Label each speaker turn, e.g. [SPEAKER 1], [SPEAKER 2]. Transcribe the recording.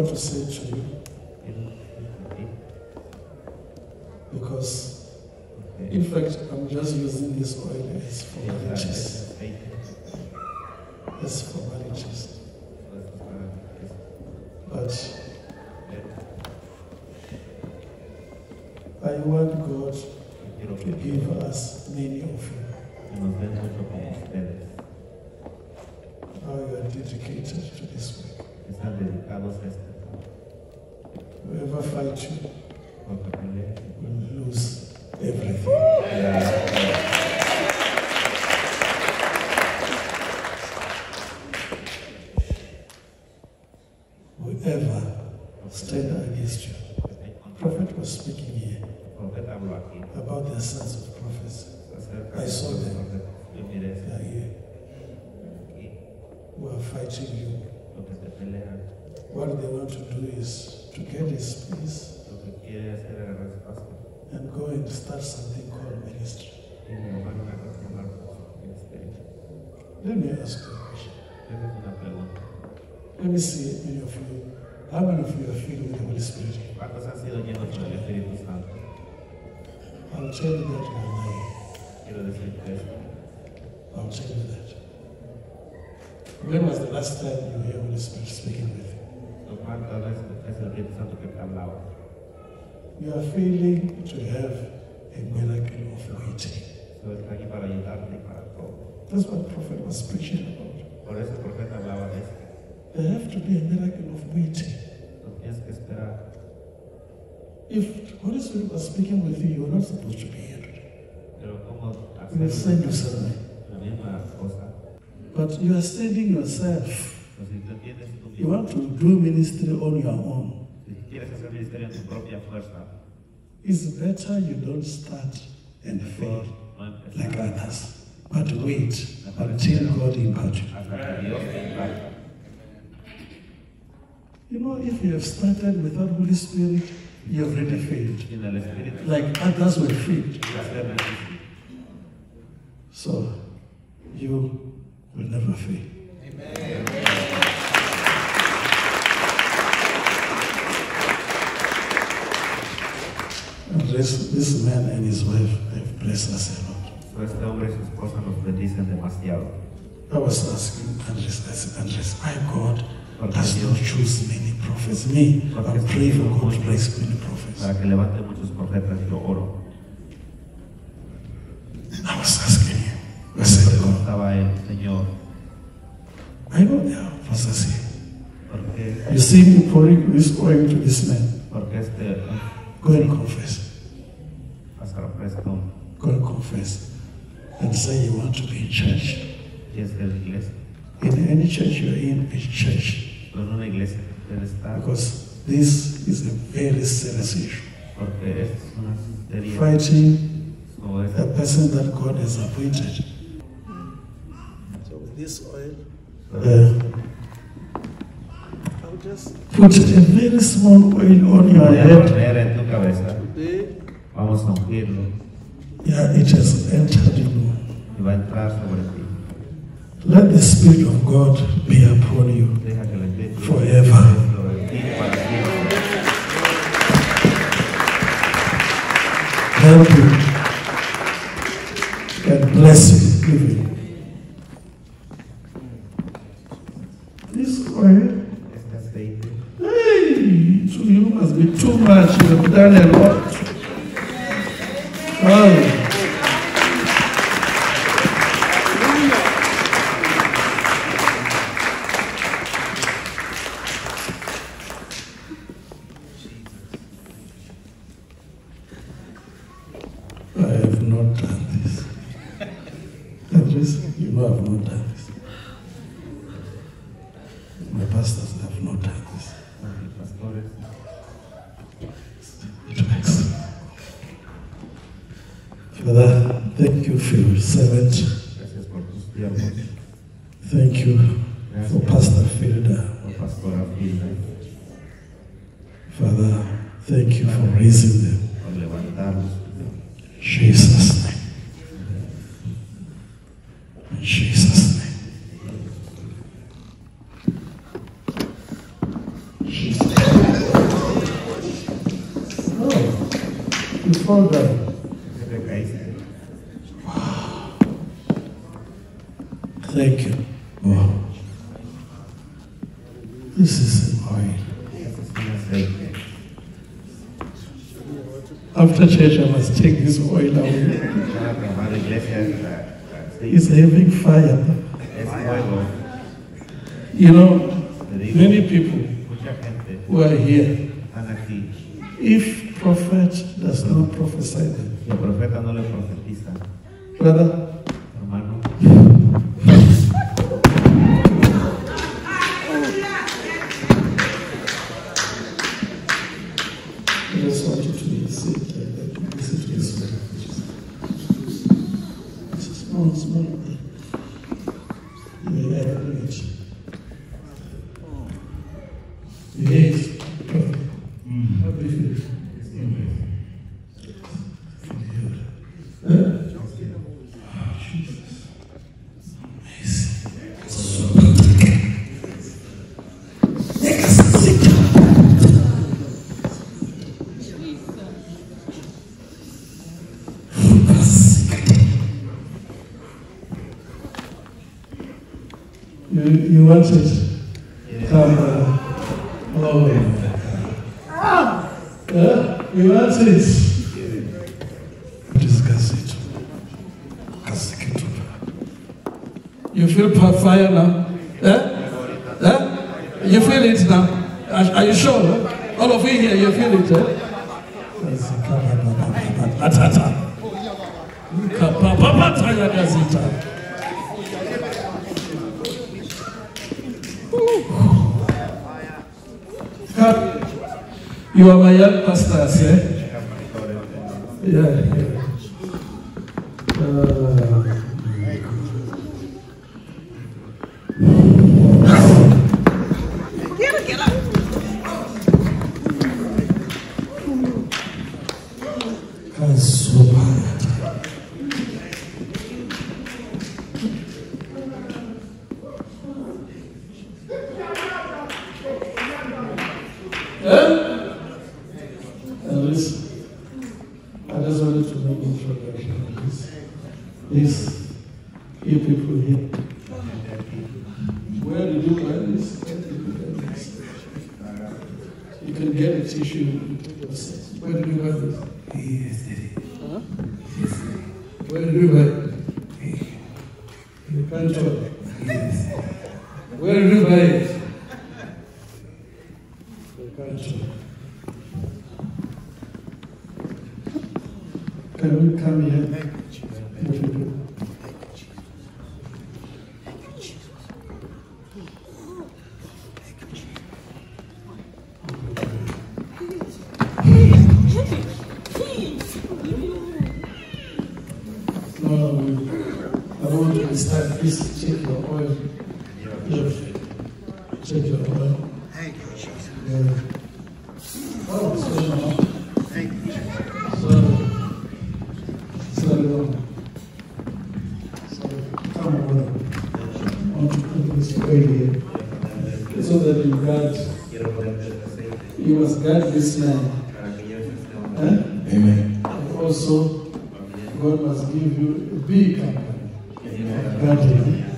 [SPEAKER 1] what to say to you because, in fact, I'm just using this oil as formalities. As formalities. But I want God to give us many of you.
[SPEAKER 2] que nos den mucho como ustedes,
[SPEAKER 1] How you are dedicated to this work. You will lose everything. Whoever stand against you. The prophet was speaking here about the sons of prophets.
[SPEAKER 2] acerca
[SPEAKER 1] I saw them. They are here who are fighting you. What they want to do is to get
[SPEAKER 2] agarrar espacio
[SPEAKER 1] and go and start something called ministry.
[SPEAKER 2] a.
[SPEAKER 1] Let me ask you a question. Let me see many of you. How many of you are filled with the Holy Spirit? I'll tell you that
[SPEAKER 2] decirte esto.
[SPEAKER 1] I'll tell you that. When was the last time you heard Holy Spirit speaking with you? You are failing to have a miracle of waiting. That's what the prophet was preaching about. There have to be a miracle of waiting. If Holy Spirit was speaking with you, you're not supposed to be here today. You will send
[SPEAKER 2] misma cosa?
[SPEAKER 1] But you are sending yourself. You want to do ministry on your own.
[SPEAKER 2] si quieres hacer ministerio en tu propia fuerza,
[SPEAKER 1] It's better you don't start and fail like others, but wait until God imparts you.
[SPEAKER 2] hasta que Dios te imparta.
[SPEAKER 1] You know, if you have started without Holy Spirit, you have already failed.
[SPEAKER 2] Sin el Espíritu
[SPEAKER 1] Like others were failed.
[SPEAKER 2] va a ser difícil.
[SPEAKER 1] So you will never fail. And this, this man and his wife have blessed us a lot.
[SPEAKER 2] Este hombre y su esposa nos bendicen demasiado.
[SPEAKER 1] I was asking Andres, I said, Andres, my God does not choose many prophets. Me, I pray for God to raise many prophets.
[SPEAKER 2] Para que levante muchos profetas, yo oro.
[SPEAKER 1] I was asking him. I said, God,
[SPEAKER 2] Señor,
[SPEAKER 1] I know there are pastors here.
[SPEAKER 2] ¿por
[SPEAKER 1] You see me pouring this oil to this man.
[SPEAKER 2] este
[SPEAKER 1] Go and confess. Go and confess. And say you want to be in church.
[SPEAKER 2] Yes?
[SPEAKER 1] In any church you're in, it's church.
[SPEAKER 2] Pero en una iglesia debe estar,
[SPEAKER 1] Because this is a very serious issue.
[SPEAKER 2] porque es una serie
[SPEAKER 1] Fighting a person that God has appointed. So with this oil, uh, I'll just put a very small oil on your head.
[SPEAKER 2] Vamos a ungirlo
[SPEAKER 1] yeah, it has entered you.
[SPEAKER 2] y va a entrar sobre ti.
[SPEAKER 1] Let the Spirit of God be upon you.
[SPEAKER 2] Deja que el Espíritu
[SPEAKER 1] Forever.
[SPEAKER 2] esté sobre ti para siempre.
[SPEAKER 1] Help you and bless you. Give you. This
[SPEAKER 2] aceite
[SPEAKER 1] hey, so you must be too much. You have done a lot. Oh. Father, thank you for your servant. Thank you for Pastor Filda. Father, thank you for raising them. Jesus' Jesus' Jesus. Oh, you
[SPEAKER 2] found that.
[SPEAKER 1] After church, I must take this oil away.
[SPEAKER 2] Cada trabajar la iglesia es la- la aceite.
[SPEAKER 1] It's having fire. You know, many people who are here, if prophet does not prophesy them,
[SPEAKER 2] Y el profeta no le
[SPEAKER 1] brother, Thing. You may have a image. Yes. How do you feel? Huh? Oh, Jesus. Amazing. So Make us sit. You, you want it? Come, uh, oh, yeah, you want it? Discuss it. Discuss it. You feel pa- fire now? Eh? Eh? You feel it now? Are, are you sure? eh? All of you here, you feel it? Eh? Atata. Kapapapata ya gazeta. You are my young pastors? Yeah. yeah. Uh. You people here. Where did you learn this? You can get a tissue. Where did you learn this? Where did you learn it? Can't talk. Where did you buy it? Can't talk. Don't want to start. Please your oil. Your oil.
[SPEAKER 3] Thank you, Jesus.
[SPEAKER 1] Yeah.
[SPEAKER 3] You
[SPEAKER 1] must guard this man.
[SPEAKER 2] para que lleves este hombre.
[SPEAKER 1] Eh?
[SPEAKER 4] Amen.
[SPEAKER 1] And also, God must give you a big company.
[SPEAKER 2] Que